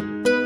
Música